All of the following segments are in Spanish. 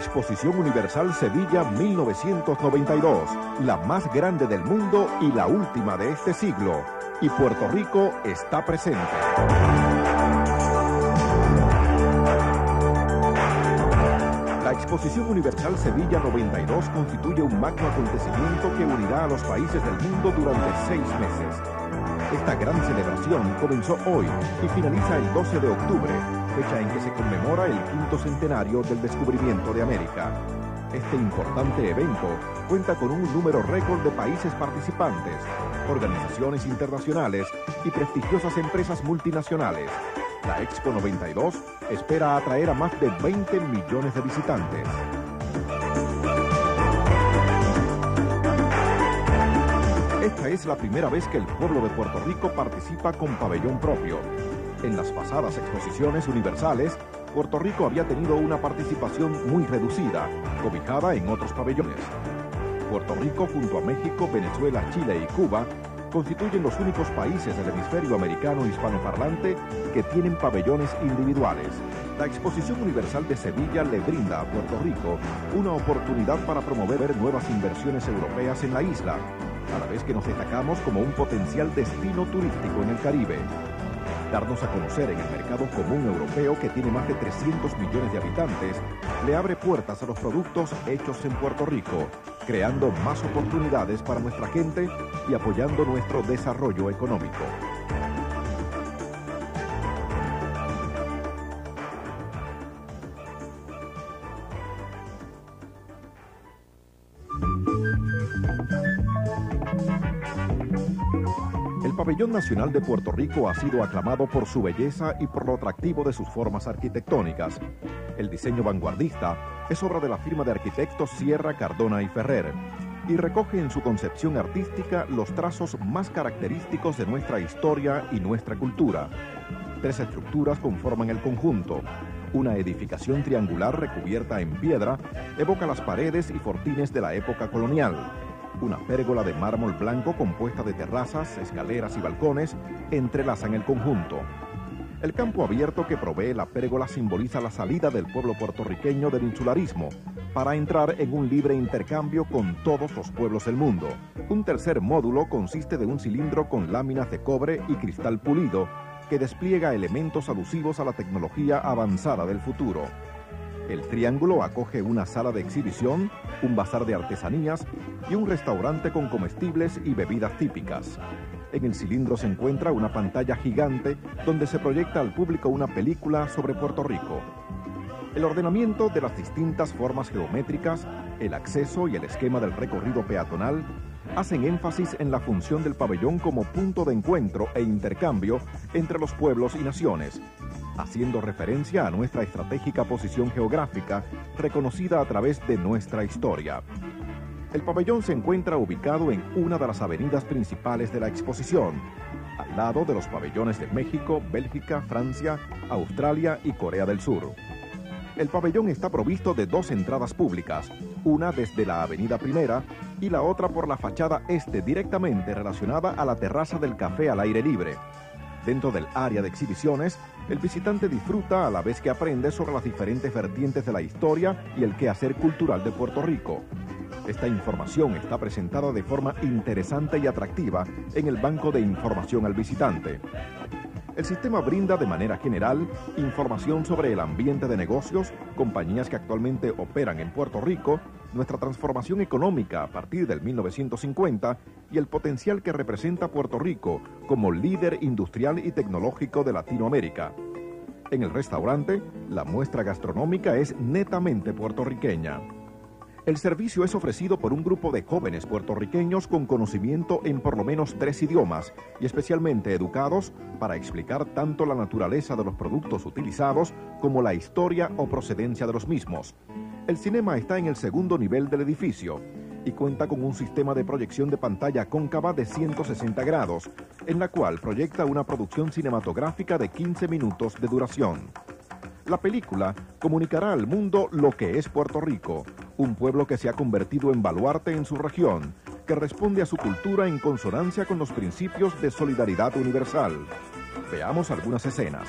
Exposición Universal Sevilla 1992, la más grande del mundo y la última de este siglo. Y Puerto Rico está presente. La Exposición Universal Sevilla 92 constituye un magno acontecimiento que unirá a los países del mundo durante seis meses. Esta gran celebración comenzó hoy y finaliza el 12 de octubre fecha en que se conmemora el quinto centenario del descubrimiento de América. Este importante evento cuenta con un número récord de países participantes, organizaciones internacionales y prestigiosas empresas multinacionales. La Expo 92 espera atraer a más de 20 millones de visitantes. Esta es la primera vez que el pueblo de Puerto Rico participa con pabellón propio en las pasadas exposiciones universales, Puerto Rico había tenido una participación muy reducida, cobijada en otros pabellones. Puerto Rico, junto a México, Venezuela, Chile y Cuba, constituyen los únicos países del hemisferio americano hispanoparlante que tienen pabellones individuales. La Exposición Universal de Sevilla le brinda a Puerto Rico una oportunidad para promover nuevas inversiones europeas en la isla, a la vez que nos destacamos como un potencial destino turístico en el Caribe darnos a conocer en el mercado común europeo que tiene más de 300 millones de habitantes, le abre puertas a los productos hechos en Puerto Rico, creando más oportunidades para nuestra gente y apoyando nuestro desarrollo económico. Pabellón nacional de Puerto Rico ha sido aclamado por su belleza y por lo atractivo de sus formas arquitectónicas. El diseño vanguardista es obra de la firma de arquitectos Sierra, Cardona y Ferrer y recoge en su concepción artística los trazos más característicos de nuestra historia y nuestra cultura. Tres estructuras conforman el conjunto. Una edificación triangular recubierta en piedra evoca las paredes y fortines de la época colonial una pérgola de mármol blanco compuesta de terrazas, escaleras y balcones entrelazan el conjunto. El campo abierto que provee la pérgola simboliza la salida del pueblo puertorriqueño del insularismo para entrar en un libre intercambio con todos los pueblos del mundo. Un tercer módulo consiste de un cilindro con láminas de cobre y cristal pulido que despliega elementos alusivos a la tecnología avanzada del futuro. El Triángulo acoge una sala de exhibición, un bazar de artesanías y un restaurante con comestibles y bebidas típicas. En el cilindro se encuentra una pantalla gigante donde se proyecta al público una película sobre Puerto Rico. El ordenamiento de las distintas formas geométricas, el acceso y el esquema del recorrido peatonal hacen énfasis en la función del pabellón como punto de encuentro e intercambio entre los pueblos y naciones, haciendo referencia a nuestra estratégica posición geográfica reconocida a través de nuestra historia. El pabellón se encuentra ubicado en una de las avenidas principales de la exposición, al lado de los pabellones de México, Bélgica, Francia, Australia y Corea del Sur. El pabellón está provisto de dos entradas públicas, una desde la Avenida Primera y la otra por la fachada este directamente relacionada a la terraza del café al aire libre. Dentro del área de exhibiciones, el visitante disfruta a la vez que aprende sobre las diferentes vertientes de la historia y el quehacer cultural de Puerto Rico. Esta información está presentada de forma interesante y atractiva en el Banco de Información al Visitante. El sistema brinda de manera general información sobre el ambiente de negocios, compañías que actualmente operan en Puerto Rico, nuestra transformación económica a partir del 1950 y el potencial que representa Puerto Rico como líder industrial y tecnológico de Latinoamérica. En el restaurante, la muestra gastronómica es netamente puertorriqueña. El servicio es ofrecido por un grupo de jóvenes puertorriqueños con conocimiento en por lo menos tres idiomas y especialmente educados para explicar tanto la naturaleza de los productos utilizados como la historia o procedencia de los mismos. El cinema está en el segundo nivel del edificio y cuenta con un sistema de proyección de pantalla cóncava de 160 grados, en la cual proyecta una producción cinematográfica de 15 minutos de duración. La película comunicará al mundo lo que es Puerto Rico, un pueblo que se ha convertido en baluarte en su región, que responde a su cultura en consonancia con los principios de solidaridad universal. Veamos algunas escenas.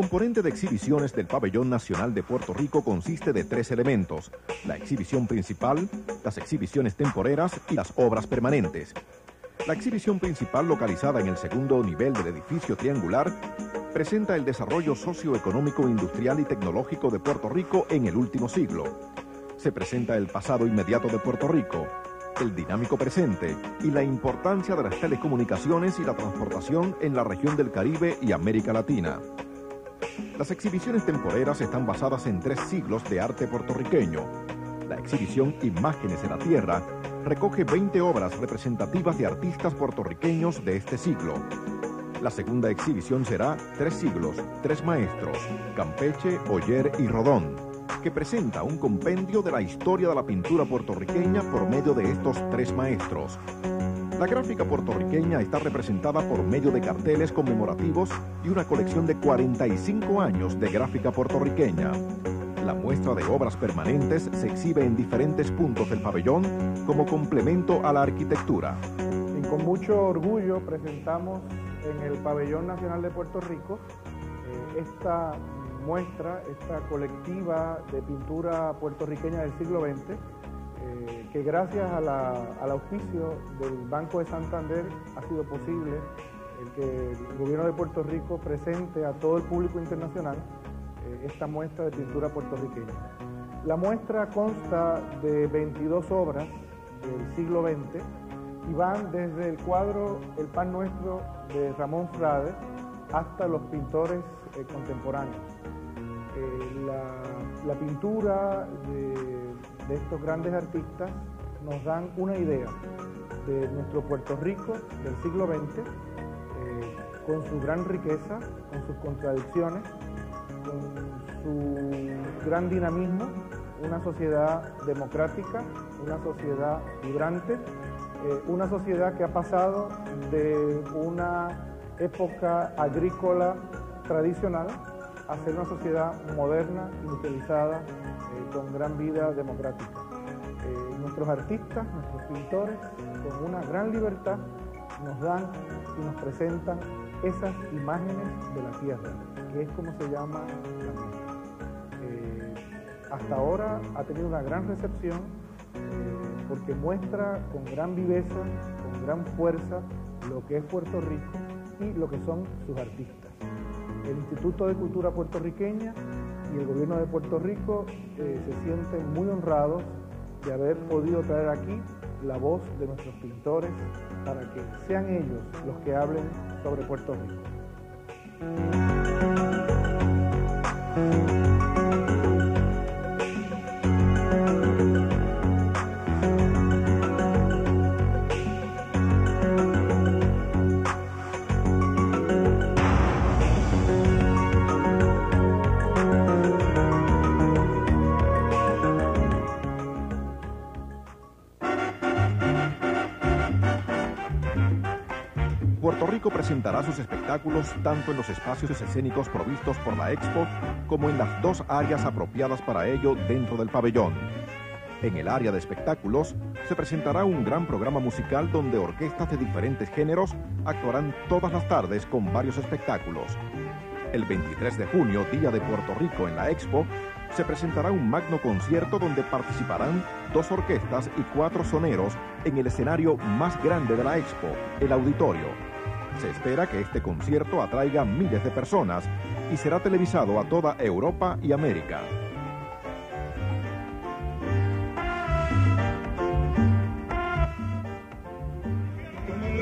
componente de exhibiciones del Pabellón Nacional de Puerto Rico consiste de tres elementos, la exhibición principal, las exhibiciones temporeras y las obras permanentes. La exhibición principal, localizada en el segundo nivel del edificio triangular, presenta el desarrollo socioeconómico, industrial y tecnológico de Puerto Rico en el último siglo. Se presenta el pasado inmediato de Puerto Rico, el dinámico presente y la importancia de las telecomunicaciones y la transportación en la región del Caribe y América Latina. Las exhibiciones temporeras están basadas en tres siglos de arte puertorriqueño. La exhibición Imágenes de la Tierra recoge 20 obras representativas de artistas puertorriqueños de este siglo. La segunda exhibición será Tres siglos, tres maestros, Campeche, Oyer y Rodón, que presenta un compendio de la historia de la pintura puertorriqueña por medio de estos tres maestros. La gráfica puertorriqueña está representada por medio de carteles conmemorativos y una colección de 45 años de gráfica puertorriqueña. La muestra de obras permanentes se exhibe en diferentes puntos del pabellón como complemento a la arquitectura. Y con mucho orgullo presentamos en el Pabellón Nacional de Puerto Rico eh, esta muestra, esta colectiva de pintura puertorriqueña del siglo XX eh, que gracias al auspicio del Banco de Santander ha sido posible el que el gobierno de Puerto Rico presente a todo el público internacional eh, esta muestra de pintura puertorriqueña. La muestra consta de 22 obras del siglo XX y van desde el cuadro El Pan Nuestro de Ramón Frade hasta los pintores eh, contemporáneos. la, pintura de de estos grandes artistas nos dan una idea de nuestro Puerto Rico del siglo XX, eh, con su gran riqueza, con sus contradicciones, con su gran dinamismo, una sociedad democrática, una sociedad vibrante, eh, una sociedad que ha pasado de una época agrícola tradicional a ser una sociedad moderna, industrializada, con gran vida democrática. Eh, nuestros artistas, nuestros pintores, con una gran libertad, nos dan y nos presentan esas imágenes de la tierra, que es como se llama la eh, hasta ahora ha tenido una gran recepción eh, porque muestra con gran viveza, con gran fuerza lo que es Puerto Rico y lo que son sus artistas. El Instituto de Cultura Puertorriqueña y el gobierno de Puerto Rico eh, se sienten muy honrados de haber podido traer aquí la voz de nuestros pintores para que sean ellos los que hablen sobre Puerto Rico. Presentará sus espectáculos tanto en los espacios escénicos provistos por la Expo como en las dos áreas apropiadas para ello dentro del pabellón. En el área de espectáculos se presentará un gran programa musical donde orquestas de diferentes géneros actuarán todas las tardes con varios espectáculos. El 23 de junio, Día de Puerto Rico en la Expo, se presentará un magno concierto donde participarán dos orquestas y cuatro soneros en el escenario más grande de la Expo, el auditorio. Se espera que este concierto atraiga miles de personas y será televisado a toda Europa y América.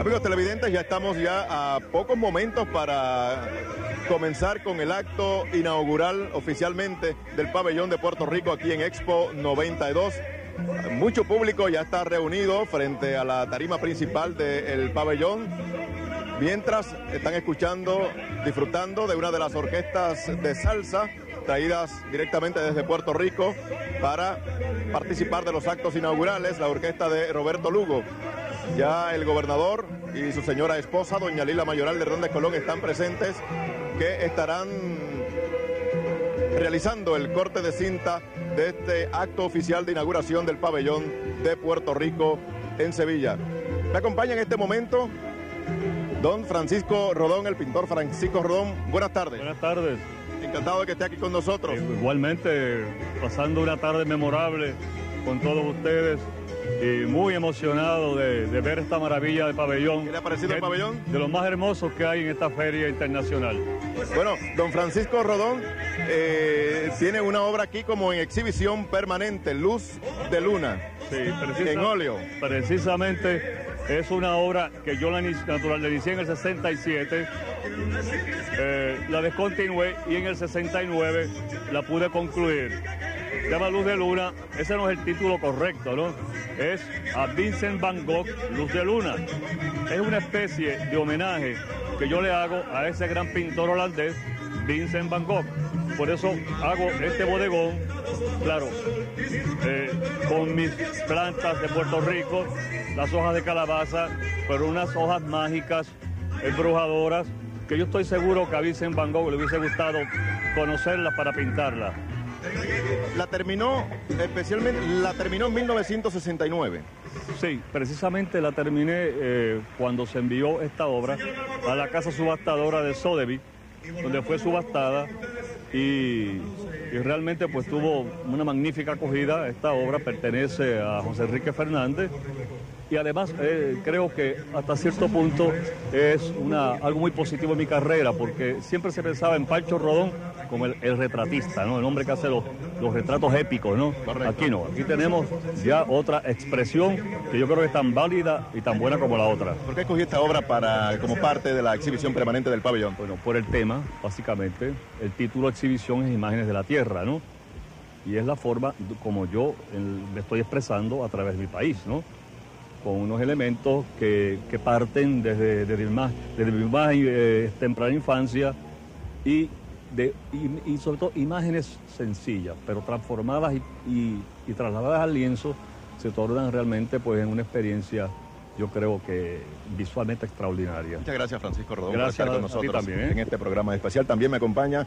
Amigos televidentes, ya estamos ya a pocos momentos para comenzar con el acto inaugural oficialmente del pabellón de Puerto Rico aquí en Expo 92. Mucho público ya está reunido frente a la tarima principal del pabellón mientras están escuchando, disfrutando de una de las orquestas de salsa traídas directamente desde Puerto Rico para participar de los actos inaugurales, la orquesta de Roberto Lugo. Ya el gobernador y su señora esposa, doña Lila Mayoral de Hernández Colón, están presentes, que estarán realizando el corte de cinta de este acto oficial de inauguración del pabellón de Puerto Rico en Sevilla. Me acompaña en este momento Don Francisco Rodón, el pintor Francisco Rodón, buenas tardes. Buenas tardes. Encantado de que esté aquí con nosotros. Eh, igualmente, pasando una tarde memorable con todos ustedes y muy emocionado de, ver esta maravilla de pabellón. ¿Qué le ha parecido el pabellón? De los más hermosos que hay en esta feria internacional. Bueno, don Francisco Rodón eh, tiene una obra aquí como en exhibición permanente, Luz de Luna. Sí, en óleo. Precisamente es una obra que yo la natural la inicié en el 67, eh, la descontinué y en el 69 la pude concluir. Llama Luz de Luna, ese no es el título correcto, ¿no? Es a Vincent Van Gogh, Luz de Luna. Es una especie de homenaje que yo le hago a ese gran pintor holandés, Vincent Van Gogh. Por eso hago este bodegón, claro, eh, con mis plantas de Puerto Rico, las hojas de calabaza, pero unas hojas mágicas, embrujadoras, que yo estoy seguro que a Vincent Van Gogh le hubiese gustado conocerlas para pintarlas. La terminó, especialmente, la terminó en 1969. Sí, precisamente la terminé eh, cuando se envió esta obra a la casa subastadora de Sotheby, donde fue subastada y, realmente pues tuvo una magnífica acogida. Esta obra pertenece a José Enrique Fernández y además eh, creo que hasta cierto punto es una, algo muy positivo en mi carrera, porque siempre se pensaba en Pancho Rodón como el, retratista, ¿no? el hombre que hace los, los retratos épicos. ¿no? Aquí no, aquí tenemos ya otra expresión que yo creo que es tan válida y tan buena como la otra. ¿Por qué escogí esta obra para, como parte de la exhibición permanente del pabellón? Bueno, por el tema, básicamente, el título exhibición es Imágenes de la Tierra, ¿no? Y es la forma como yo me estoy expresando a través de mi país, ¿no? con unos elementos que, parten desde, desde, más, desde mi más eh, temprana infancia y, de, y, sobre todo imágenes sencillas, pero transformadas y, trasladadas al lienzo, se tornan realmente pues, en una experiencia yo creo que visualmente extraordinaria. Muchas gracias Francisco Rodón gracias por estar con nosotros también, ¿eh? en este programa especial. También me acompaña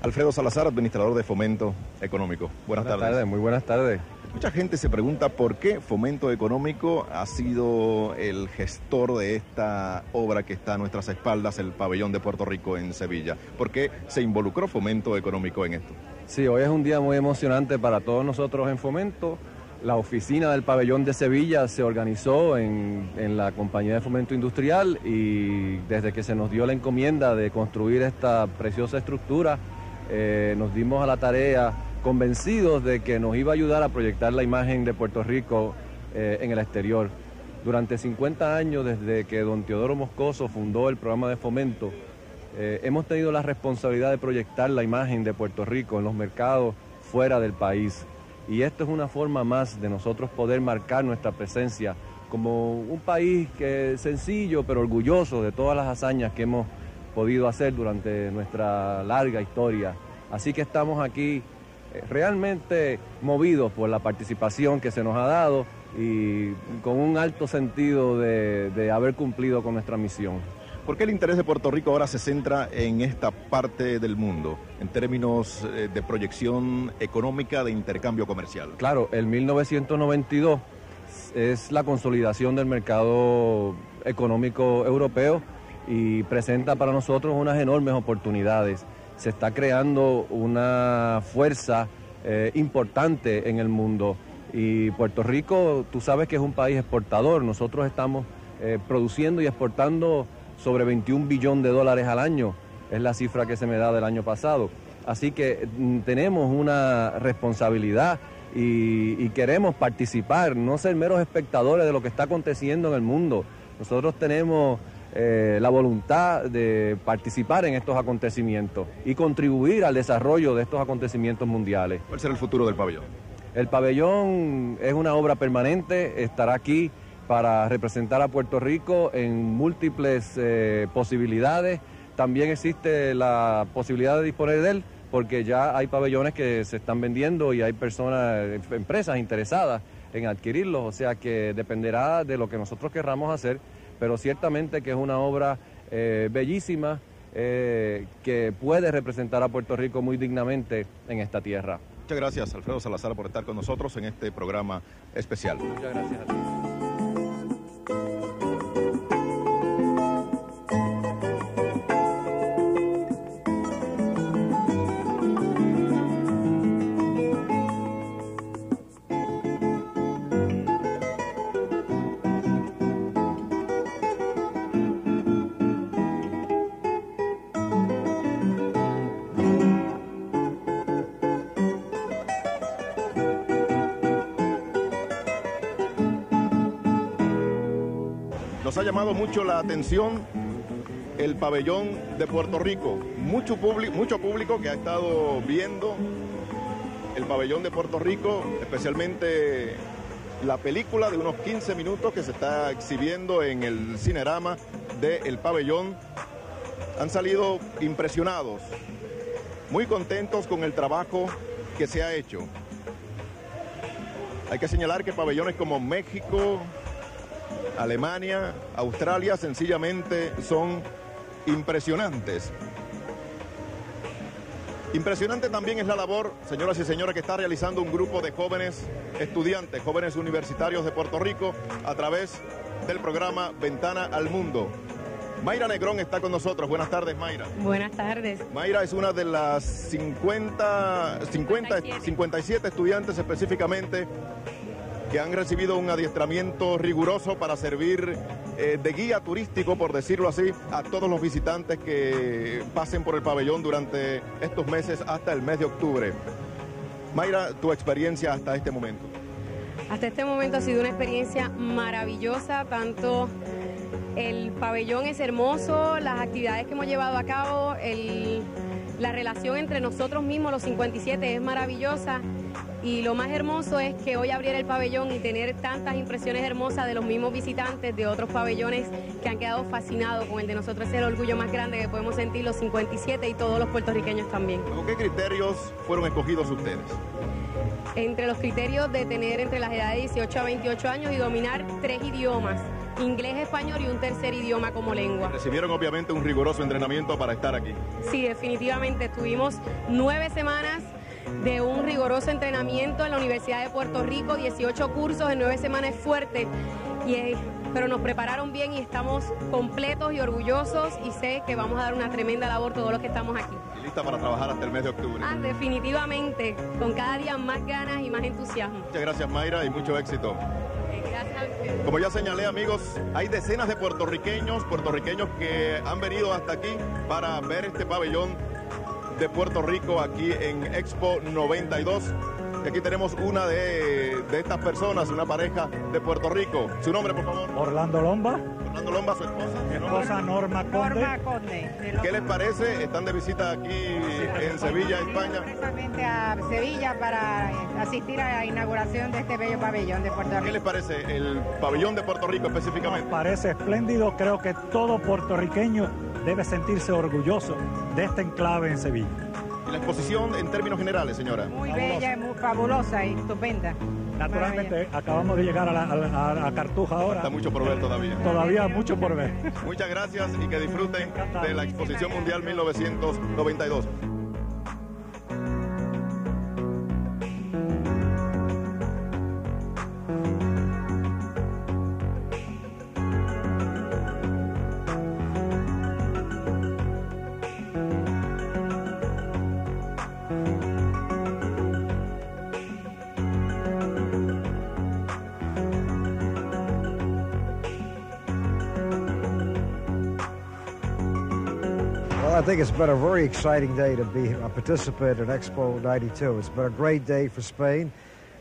Alfredo Salazar, administrador de Fomento Económico. Buenas, buenas tardes. Muy buenas tardes. Mucha gente se pregunta por qué Fomento Económico ha sido el gestor de esta obra que está a nuestras espaldas, el pabellón de Puerto Rico en Sevilla. ¿Por qué se involucró Fomento Económico en esto? Sí, hoy es un día muy emocionante para todos nosotros en Fomento. La oficina del pabellón de Sevilla se organizó en, la compañía de fomento industrial y desde que se nos dio la encomienda de construir esta preciosa estructura, eh, nos dimos a la tarea convencidos de que nos iba a ayudar a proyectar la imagen de Puerto Rico eh, en el exterior. Durante 50 años, desde que don Teodoro Moscoso fundó el programa de fomento, eh, hemos tenido la responsabilidad de proyectar la imagen de Puerto Rico en los mercados fuera del país. Y esto es una forma más de nosotros poder marcar nuestra presencia como un país que sencillo pero orgulloso de todas las hazañas que hemos podido hacer durante nuestra larga historia. Así que estamos aquí realmente movidos por la participación que se nos ha dado y con un alto sentido de, haber cumplido con nuestra misión. ¿Por qué el interés de Puerto Rico ahora se centra en esta parte del mundo, en términos eh, de proyección económica de intercambio comercial? Claro, el 1992 es la consolidación del mercado económico europeo y presenta para nosotros unas enormes oportunidades se está creando una fuerza eh, importante en el mundo. Y Puerto Rico, tú sabes que es un país exportador. Nosotros estamos eh, produciendo y exportando sobre 21 billones de dólares al año. Es la cifra que se me da del año pasado. Así que mm, tenemos una responsabilidad y, y, queremos participar, no ser meros espectadores de lo que está aconteciendo en el mundo. Nosotros tenemos eh, la voluntad de participar en estos acontecimientos y contribuir al desarrollo de estos acontecimientos mundiales. ¿Cuál será el futuro del pabellón? El pabellón es una obra permanente, estará aquí para representar a Puerto Rico en múltiples eh, posibilidades. También existe la posibilidad de disponer de él porque ya hay pabellones que se están vendiendo y hay personas, empresas interesadas en adquirirlos, o sea que dependerá de lo que nosotros querramos hacer pero ciertamente que es una obra eh, bellísima eh, que puede representar a Puerto Rico muy dignamente en esta tierra. Muchas gracias, Alfredo Salazar, por estar con nosotros en este programa especial. Muchas gracias a ti. Mucho la atención el pabellón de Puerto Rico. Mucho, mucho público que ha estado viendo el pabellón de Puerto Rico, especialmente la película de unos 15 minutos que se está exhibiendo en el cinerama del pabellón. Han salido impresionados, muy contentos con el trabajo que se ha hecho. Hay que señalar que pabellones como México, Alemania, Australia sencillamente son impresionantes. Impresionante también es la labor, señoras y señores, que está realizando un grupo de jóvenes estudiantes, jóvenes universitarios de Puerto Rico a través del programa Ventana al Mundo. Mayra Negrón está con nosotros. Buenas tardes, Mayra. Buenas tardes. Mayra es una de las 50, 50 57 estudiantes específicamente que han recibido un adiestramiento riguroso para servir eh, de guía turístico, por decirlo así, a todos los visitantes que pasen por el pabellón durante estos meses hasta el mes de octubre. Mayra, tu experiencia hasta este momento. Hasta este momento ha sido una experiencia maravillosa, tanto el pabellón es hermoso, las actividades que hemos llevado a cabo, la relación entre nosotros mismos, los 57, es maravillosa y lo más hermoso es que hoy abrir el pabellón y tener tantas impresiones hermosas de los mismos visitantes de otros pabellones que han quedado fascinados con el de nosotros. Es el orgullo más grande que podemos sentir los 57 y todos los puertorriqueños también. ¿Con qué criterios fueron escogidos ustedes? Entre los criterios de tener entre las edades de 18 a 28 años y dominar tres idiomas inglés, español y un tercer idioma como lengua. Recibieron obviamente un riguroso entrenamiento para estar aquí. Sí, definitivamente. Estuvimos nueve semanas de un riguroso entrenamiento en la Universidad de Puerto Rico, 18 cursos en nueve semanas fuerte, y, pero nos prepararon bien y estamos completos y orgullosos y sé que vamos a dar una tremenda labor todos los que estamos aquí. ¿Y lista para trabajar hasta el mes de octubre? Ah, definitivamente, con cada día más ganas y más entusiasmo. Muchas gracias Mayra y mucho éxito. Como ya señalé amigos, hay decenas de puertorriqueños, puertorriqueños que han venido hasta aquí para ver este pabellón de Puerto Rico aquí en Expo 92. Y aquí tenemos una de, estas personas, una pareja de Puerto Rico. ¿Su nombre, por favor? Orlando Lomba. Orlando Lomba, su esposa. Mi esposa Norma Conde. Norma Conde. ¿Qué les parece? Están de visita aquí en Sevilla, España. Precisamente a Sevilla para asistir a la inauguración de este bello pabellón de Puerto Rico. ¿Qué les parece el pabellón de Puerto Rico específicamente? parece espléndido. Creo que todo puertorriqueño debe sentirse orgulloso de este enclave en Sevilla. ¿Y la exposición en términos generales, señora? Muy bella, muy fabulosa y estupenda. Naturalmente, acabamos de llegar a, la, Cartuja ahora. Está mucho por ver todavía. Todavía mucho por ver. Muchas gracias y que disfruten de la Exposición Mundial 1992. Think it's been a very exciting day to be a participant in Expo 92. It's been a great day for Spain.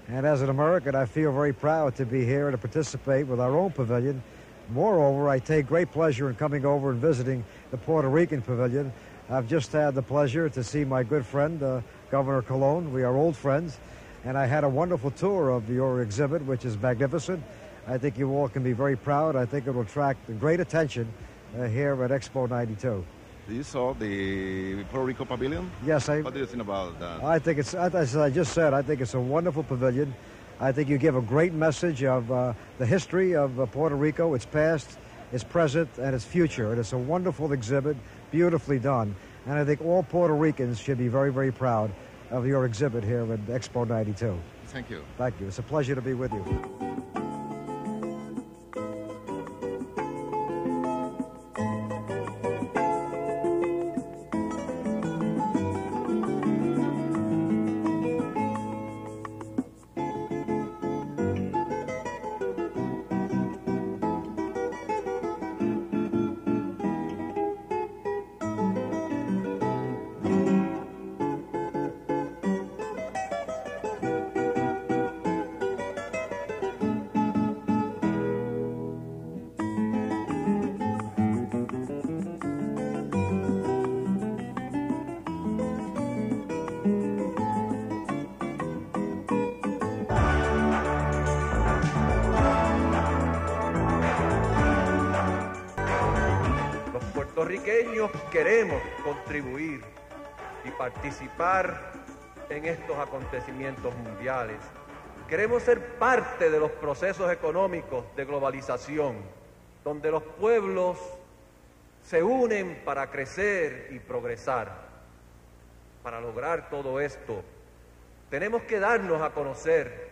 And as an American, I feel very proud to be here to participate with our own pavilion. Moreover, I take great pleasure in coming over and visiting the Puerto Rican pavilion. I've just had the pleasure to see my good friend, uh, Governor Colon. We are old friends. And I had a wonderful tour of your exhibit, which is magnificent. I think you all can be very proud. I think it will attract great attention uh, here at Expo 92. You saw the Puerto Rico pavilion? Yes, I. What do you think about that? I think it's, as I just said, I think it's a wonderful pavilion. I think you give a great message of uh, the history of uh, Puerto Rico, its past, its present, and its future. And it's a wonderful exhibit, beautifully done. And I think all Puerto Ricans should be very, very proud of your exhibit here at Expo 92. Thank you. Thank you. It's a pleasure to be with you. Acontecimientos mundiales. Queremos ser parte de los procesos económicos de globalización, donde los pueblos se unen para crecer y progresar. Para lograr todo esto, tenemos que darnos a conocer,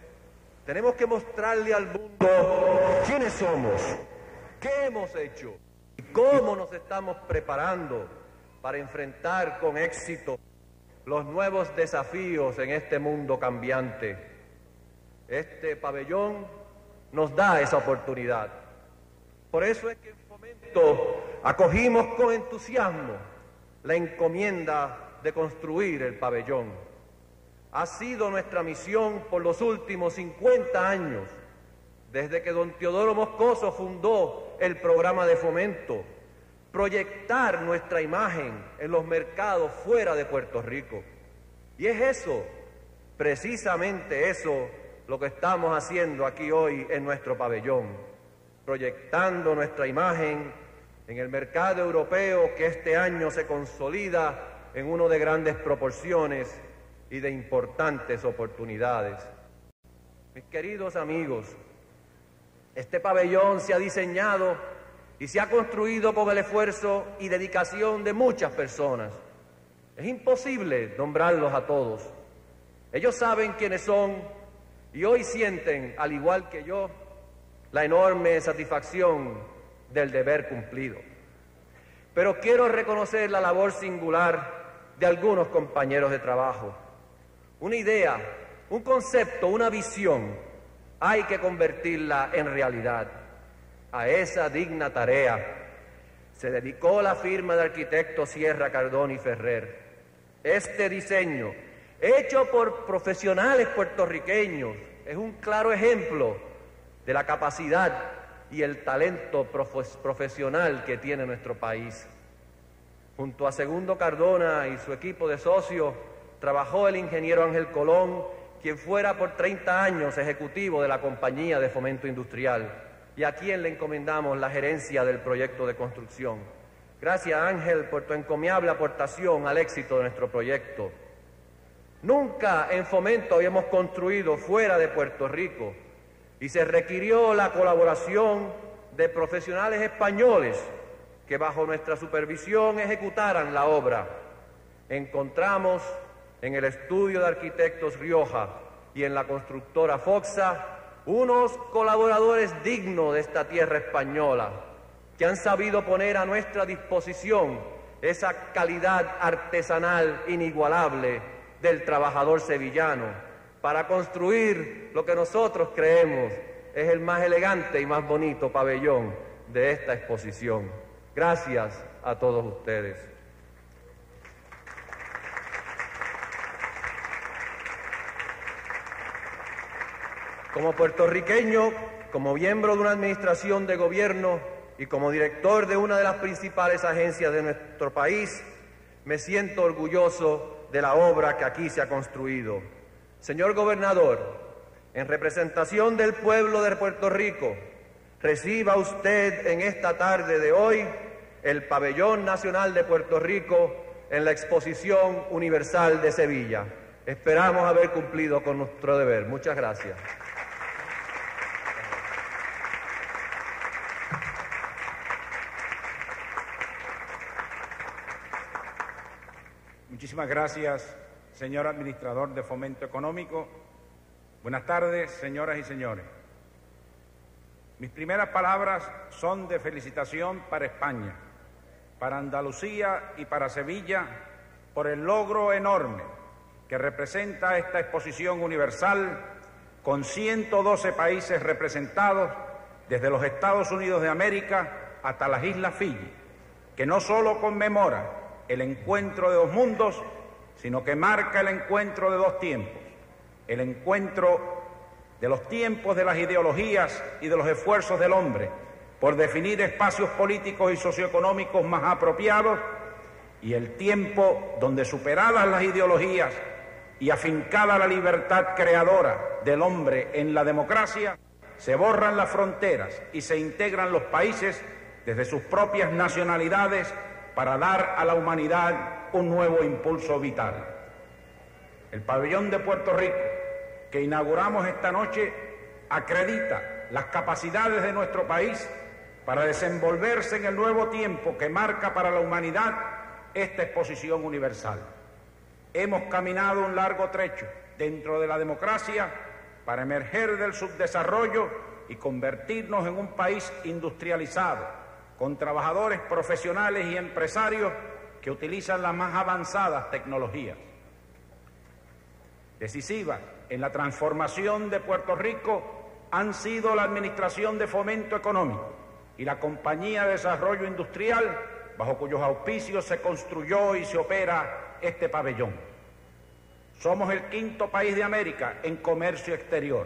tenemos que mostrarle al mundo quiénes somos, qué hemos hecho y cómo nos estamos preparando para enfrentar con éxito los nuevos desafíos en este mundo cambiante. Este pabellón nos da esa oportunidad. Por eso es que en Fomento acogimos con entusiasmo la encomienda de construir el pabellón. Ha sido nuestra misión por los últimos 50 años, desde que don Teodoro Moscoso fundó el programa de fomento, proyectar nuestra imagen en los mercados fuera de Puerto Rico. Y es eso, precisamente eso, lo que estamos haciendo aquí hoy en nuestro pabellón, proyectando nuestra imagen en el mercado europeo que este año se consolida en uno de grandes proporciones y de importantes oportunidades. Mis queridos amigos, este pabellón se ha diseñado y se ha construido con el esfuerzo y dedicación de muchas personas. Es imposible nombrarlos a todos. Ellos saben quiénes son y hoy sienten, al igual que yo, la enorme satisfacción del deber cumplido. Pero quiero reconocer la labor singular de algunos compañeros de trabajo. Una idea, un concepto, una visión, hay que convertirla en realidad. A esa digna tarea se dedicó la firma de arquitectos Sierra Cardón y Ferrer. Este diseño, hecho por profesionales puertorriqueños, es un claro ejemplo de la capacidad y el talento profesional que tiene nuestro país. Junto a Segundo Cardona y su equipo de socios, trabajó el ingeniero Ángel Colón, quien fuera por 30 años ejecutivo de la compañía de fomento industrial y a quien le encomendamos la gerencia del proyecto de construcción. Gracias Ángel por tu encomiable aportación al éxito de nuestro proyecto. Nunca en fomento habíamos construido fuera de Puerto Rico y se requirió la colaboración de profesionales españoles que bajo nuestra supervisión ejecutaran la obra. Encontramos en el estudio de arquitectos Rioja y en la constructora Foxa unos colaboradores dignos de esta tierra española que han sabido poner a nuestra disposición esa calidad artesanal inigualable del trabajador sevillano para construir lo que nosotros creemos es el más elegante y más bonito pabellón de esta exposición. Gracias a todos ustedes. Como puertorriqueño, como miembro de una administración de gobierno y como director de una de las principales agencias de nuestro país, me siento orgulloso de la obra que aquí se ha construido. Señor gobernador, en representación del pueblo de Puerto Rico, reciba usted en esta tarde de hoy el Pabellón Nacional de Puerto Rico en la Exposición Universal de Sevilla. Esperamos haber cumplido con nuestro deber. Muchas gracias. Muchísimas gracias, señor administrador de Fomento Económico. Buenas tardes, señoras y señores. Mis primeras palabras son de felicitación para España, para Andalucía y para Sevilla por el logro enorme que representa esta exposición universal con 112 países representados desde los Estados Unidos de América hasta las Islas Fiji, que no solo conmemora el encuentro de dos mundos, sino que marca el encuentro de dos tiempos, el encuentro de los tiempos de las ideologías y de los esfuerzos del hombre por definir espacios políticos y socioeconómicos más apropiados y el tiempo donde superadas las ideologías y afincada la libertad creadora del hombre en la democracia, se borran las fronteras y se integran los países desde sus propias nacionalidades para dar a la humanidad un nuevo impulso vital. El pabellón de Puerto Rico, que inauguramos esta noche, acredita las capacidades de nuestro país para desenvolverse en el nuevo tiempo que marca para la humanidad esta exposición universal. Hemos caminado un largo trecho dentro de la democracia para emerger del subdesarrollo y convertirnos en un país industrializado, con trabajadores profesionales y empresarios que utilizan las más avanzadas tecnologías. Decisivas en la transformación de Puerto Rico han sido la Administración de Fomento Económico y la Compañía de Desarrollo Industrial, bajo cuyos auspicios se construyó y se opera este pabellón. Somos el quinto país de América en comercio exterior.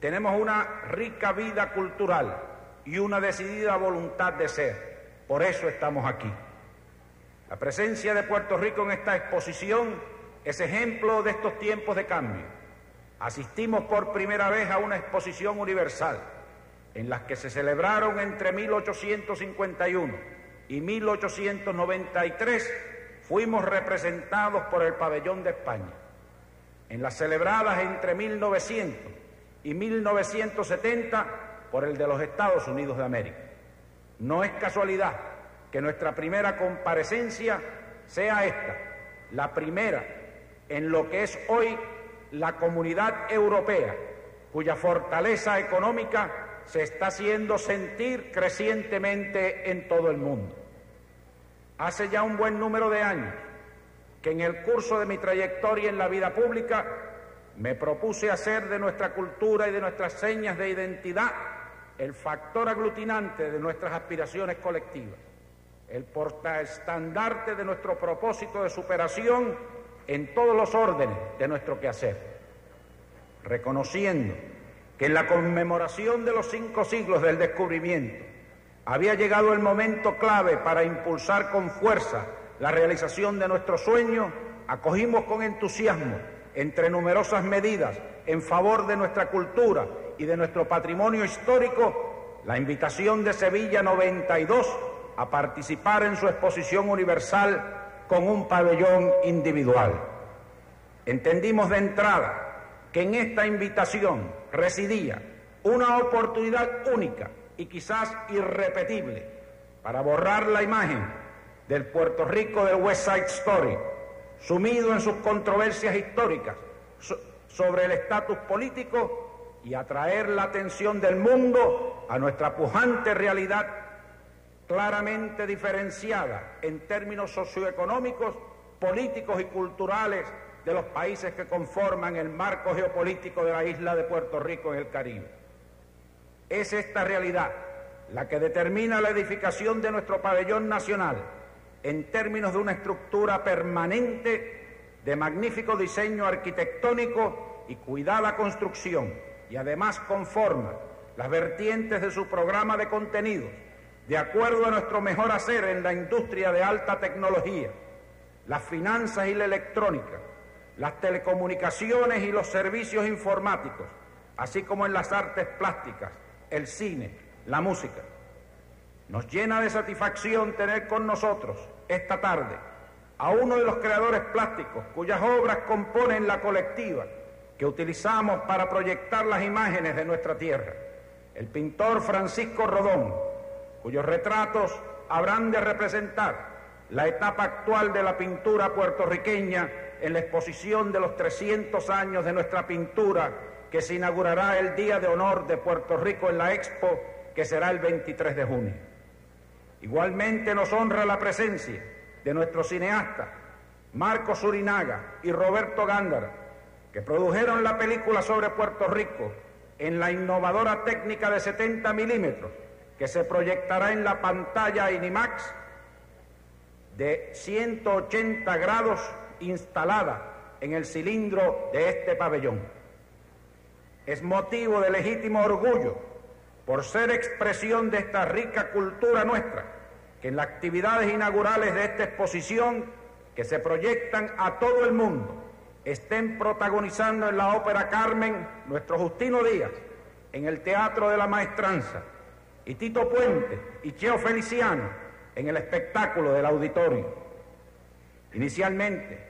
Tenemos una rica vida cultural y una decidida voluntad de ser. Por eso estamos aquí. La presencia de Puerto Rico en esta exposición es ejemplo de estos tiempos de cambio. Asistimos por primera vez a una exposición universal en la que se celebraron entre 1851 y 1893, fuimos representados por el pabellón de España. En las celebradas entre 1900 y 1970 por el de los Estados Unidos de América. No es casualidad que nuestra primera comparecencia sea esta, la primera en lo que es hoy la comunidad europea, cuya fortaleza económica se está haciendo sentir crecientemente en todo el mundo. Hace ya un buen número de años que en el curso de mi trayectoria en la vida pública me propuse hacer de nuestra cultura y de nuestras señas de identidad el factor aglutinante de nuestras aspiraciones colectivas, el portaestandarte de nuestro propósito de superación en todos los órdenes de nuestro quehacer, reconociendo que en la conmemoración de los cinco siglos del descubrimiento había llegado el momento clave para impulsar con fuerza la realización de nuestro sueño, acogimos con entusiasmo, entre numerosas medidas en favor de nuestra cultura y de nuestro patrimonio histórico, la invitación de Sevilla 92 a participar en su exposición universal con un pabellón individual. Entendimos de entrada que en esta invitación residía una oportunidad única y quizás irrepetible para borrar la imagen del Puerto Rico del West Side Story, sumido en sus controversias históricas sobre el estatus político y atraer la atención del mundo a nuestra pujante realidad claramente diferenciada en términos socioeconómicos, políticos y culturales de los países que conforman el marco geopolítico de la isla de Puerto Rico en el Caribe. Es esta realidad la que determina la edificación de nuestro pabellón nacional en términos de una estructura permanente de magnífico diseño arquitectónico y cuidada construcción, y además conforma las vertientes de su programa de contenidos, de acuerdo a nuestro mejor hacer en la industria de alta tecnología, las finanzas y la electrónica, las telecomunicaciones y los servicios informáticos, así como en las artes plásticas, el cine, la música. Nos llena de satisfacción tener con nosotros esta tarde a uno de los creadores plásticos cuyas obras componen la colectiva que utilizamos para proyectar las imágenes de nuestra tierra, el pintor Francisco Rodón, cuyos retratos habrán de representar la etapa actual de la pintura puertorriqueña en la exposición de los 300 años de nuestra pintura que se inaugurará el Día de Honor de Puerto Rico en la Expo, que será el 23 de junio. Igualmente nos honra la presencia de nuestros cineastas Marcos Surinaga y Roberto Gándara, que produjeron la película sobre Puerto Rico en la innovadora técnica de 70 milímetros que se proyectará en la pantalla Inimax de 180 grados instalada en el cilindro de este pabellón. Es motivo de legítimo orgullo por ser expresión de esta rica cultura nuestra, que en las actividades inaugurales de esta exposición, que se proyectan a todo el mundo, estén protagonizando en la ópera Carmen nuestro Justino Díaz, en el Teatro de la Maestranza, y Tito Puente y Cheo Feliciano, en el espectáculo del auditorio. Inicialmente,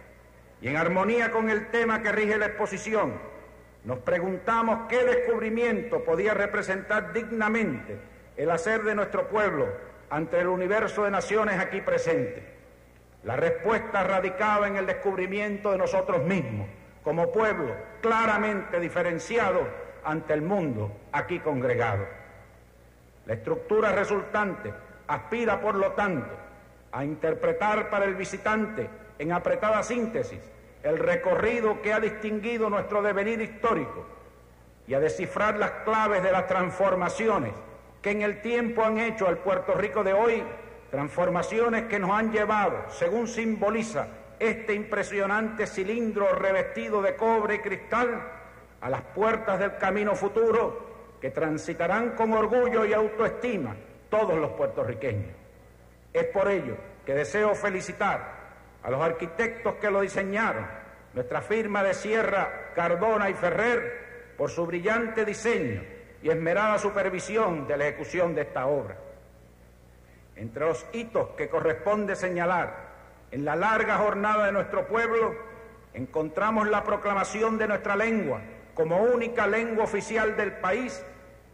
y en armonía con el tema que rige la exposición, nos preguntamos qué descubrimiento podía representar dignamente el hacer de nuestro pueblo ante el universo de naciones aquí presentes. La respuesta radicaba en el descubrimiento de nosotros mismos, como pueblo claramente diferenciado ante el mundo aquí congregado. La estructura resultante aspira, por lo tanto, a interpretar para el visitante en apretada síntesis el recorrido que ha distinguido nuestro devenir histórico y a descifrar las claves de las transformaciones que en el tiempo han hecho al Puerto Rico de hoy, transformaciones que nos han llevado, según simboliza este impresionante cilindro revestido de cobre y cristal, a las puertas del camino futuro que transitarán con orgullo y autoestima todos los puertorriqueños. Es por ello que deseo felicitar a los arquitectos que lo diseñaron, nuestra firma de Sierra, Cardona y Ferrer, por su brillante diseño y esmerada supervisión de la ejecución de esta obra. Entre los hitos que corresponde señalar en la larga jornada de nuestro pueblo, encontramos la proclamación de nuestra lengua como única lengua oficial del país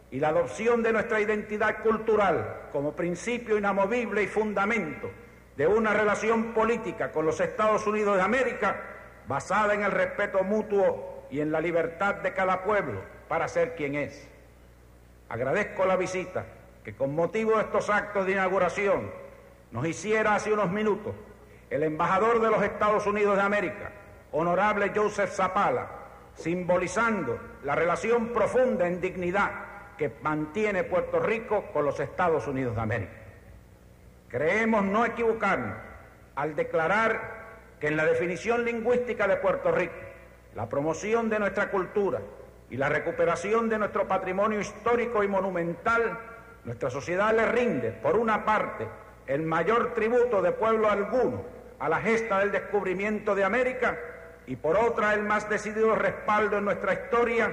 y la adopción de nuestra identidad cultural como principio inamovible y fundamento de una relación política con los Estados Unidos de América basada en el respeto mutuo y en la libertad de cada pueblo para ser quien es. Agradezco la visita que con motivo de estos actos de inauguración nos hiciera hace unos minutos el embajador de los Estados Unidos de América, honorable Joseph Zapala, simbolizando la relación profunda en dignidad que mantiene Puerto Rico con los Estados Unidos de América. Creemos no equivocarnos al declarar que en la definición lingüística de Puerto Rico, la promoción de nuestra cultura y la recuperación de nuestro patrimonio histórico y monumental, nuestra sociedad le rinde, por una parte, el mayor tributo de pueblo alguno a la gesta del descubrimiento de América y por otra el más decidido respaldo en nuestra historia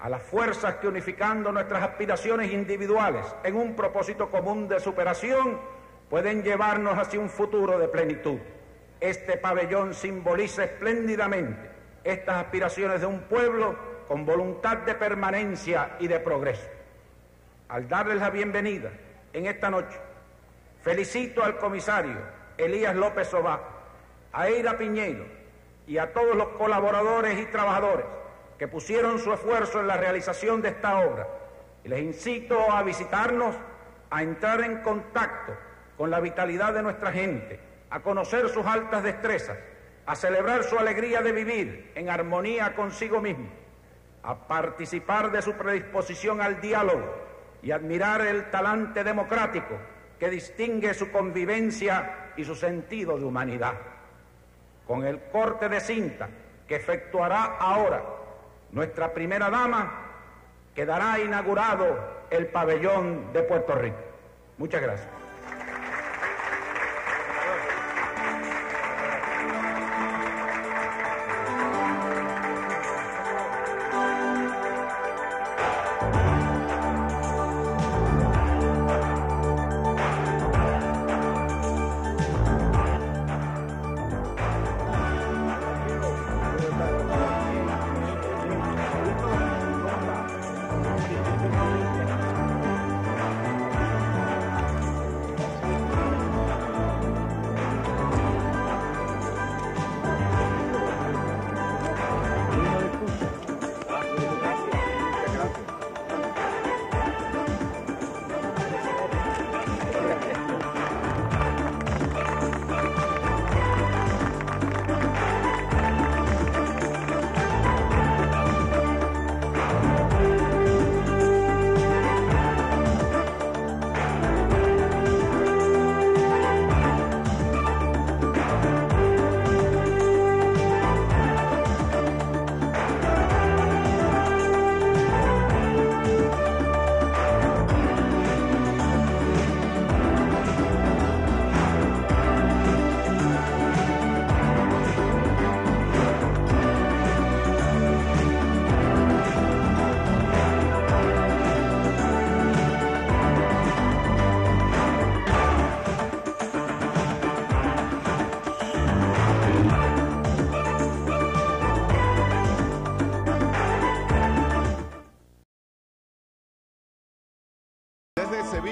a las fuerzas que unificando nuestras aspiraciones individuales en un propósito común de superación, pueden llevarnos hacia un futuro de plenitud. Este pabellón simboliza espléndidamente estas aspiraciones de un pueblo con voluntad de permanencia y de progreso. Al darles la bienvenida en esta noche, felicito al comisario Elías López Sobá, a Eira Piñeiro y a todos los colaboradores y trabajadores que pusieron su esfuerzo en la realización de esta obra. Y les incito a visitarnos, a entrar en contacto con la vitalidad de nuestra gente, a conocer sus altas destrezas, a celebrar su alegría de vivir en armonía consigo mismo, a participar de su predisposición al diálogo y admirar el talante democrático que distingue su convivencia y su sentido de humanidad. Con el corte de cinta que efectuará ahora nuestra primera dama, quedará inaugurado el pabellón de Puerto Rico. Muchas gracias.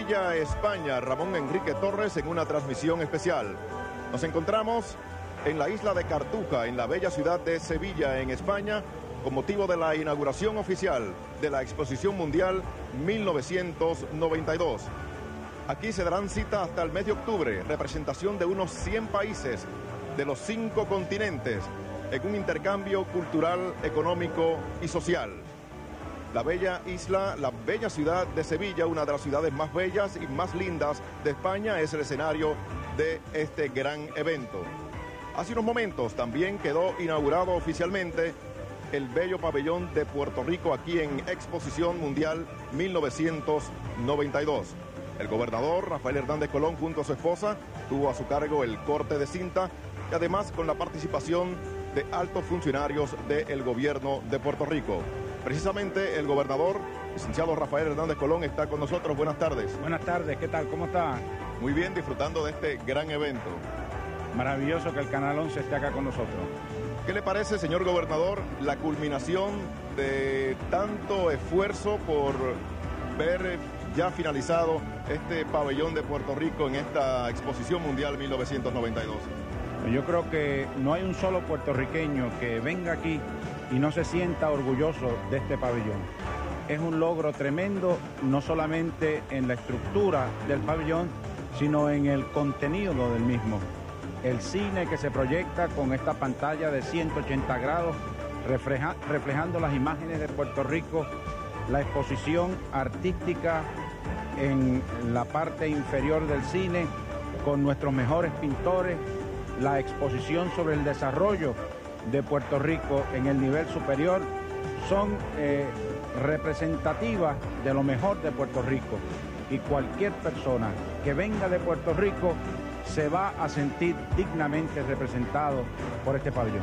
Sevilla, España, Ramón Enrique Torres en una transmisión especial. Nos encontramos en la isla de Cartuja, en la bella ciudad de Sevilla, en España, con motivo de la inauguración oficial de la Exposición Mundial 1992. Aquí se darán cita hasta el mes de octubre, representación de unos 100 países de los cinco continentes en un intercambio cultural, económico y social. La bella isla, la bella ciudad de Sevilla, una de las ciudades más bellas y más lindas de España, es el escenario de este gran evento. Hace unos momentos también quedó inaugurado oficialmente el bello pabellón de Puerto Rico aquí en Exposición Mundial 1992. El gobernador Rafael Hernández Colón junto a su esposa tuvo a su cargo el corte de cinta y además con la participación de altos funcionarios del gobierno de Puerto Rico. Precisamente el gobernador, licenciado Rafael Hernández Colón, está con nosotros. Buenas tardes. Buenas tardes, ¿qué tal? ¿Cómo está? Muy bien, disfrutando de este gran evento. Maravilloso que el Canal 11 esté acá con nosotros. ¿Qué le parece, señor gobernador, la culminación de tanto esfuerzo por ver ya finalizado este pabellón de Puerto Rico en esta exposición mundial 1992? Yo creo que no hay un solo puertorriqueño que venga aquí y no se sienta orgulloso de este pabellón. Es un logro tremendo, no solamente en la estructura del pabellón, sino en el contenido del mismo. El cine que se proyecta con esta pantalla de 180 grados, reflejando las imágenes de Puerto Rico, la exposición artística en la parte inferior del cine, con nuestros mejores pintores, la exposición sobre el desarrollo de Puerto Rico en el nivel superior son eh, representativas de lo mejor de Puerto Rico y cualquier persona que venga de Puerto Rico se va a sentir dignamente representado por este pabellón.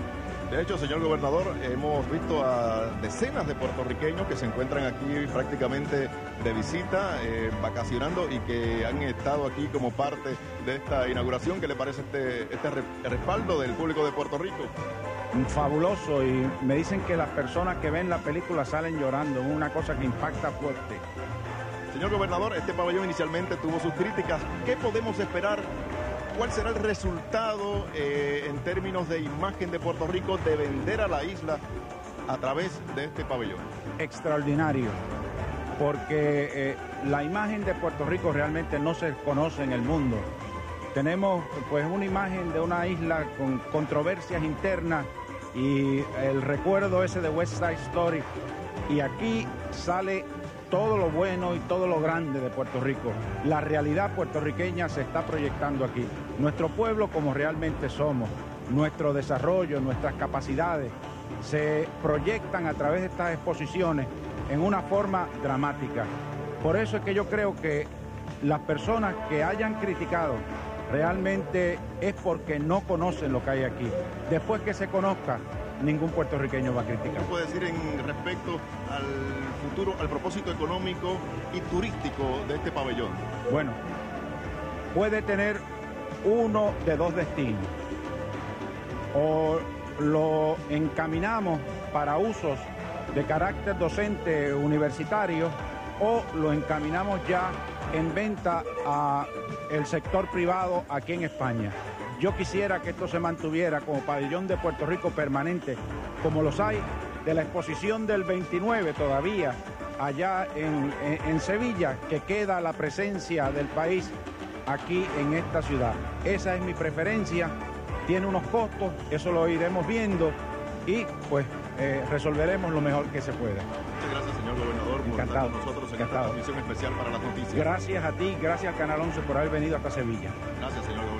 De hecho, señor gobernador, hemos visto a decenas de puertorriqueños que se encuentran aquí prácticamente de visita, eh, vacacionando y que han estado aquí como parte de esta inauguración. ¿Qué le parece este, este respaldo del público de Puerto Rico? Fabuloso y me dicen que las personas que ven la película salen llorando, una cosa que impacta fuerte. Señor gobernador, este pabellón inicialmente tuvo sus críticas. ¿Qué podemos esperar ¿Cuál será el resultado eh, en términos de imagen de Puerto Rico de vender a la isla a través de este pabellón? Extraordinario, porque eh, la imagen de Puerto Rico realmente no se conoce en el mundo. Tenemos pues una imagen de una isla con controversias internas y el recuerdo ese de West Side Story. Y aquí sale todo lo bueno y todo lo grande de Puerto Rico. La realidad puertorriqueña se está proyectando aquí. Nuestro pueblo como realmente somos, nuestro desarrollo, nuestras capacidades, se proyectan a través de estas exposiciones en una forma dramática. Por eso es que yo creo que las personas que hayan criticado realmente es porque no conocen lo que hay aquí. Después que se conozca, ningún puertorriqueño va a criticar. ¿Qué puede decir en respecto al futuro, al propósito económico y turístico de este pabellón? Bueno, puede tener uno de dos destinos. O lo encaminamos para usos de carácter docente universitario o lo encaminamos ya en venta a el sector privado aquí en España. Yo quisiera que esto se mantuviera como pabellón de Puerto Rico permanente, como los hay de la exposición del 29 todavía allá en, Sevilla, que queda la presencia del país aquí en esta ciudad. Esa es mi preferencia, tiene unos costos, eso lo iremos viendo y pues eh, resolveremos lo mejor que se pueda. Muchas gracias, señor gobernador, por estar con nosotros en esta transmisión especial para las noticias. Gracias a ti, gracias al Canal 11 por haber venido hasta Sevilla. Gracias, señor gobernador.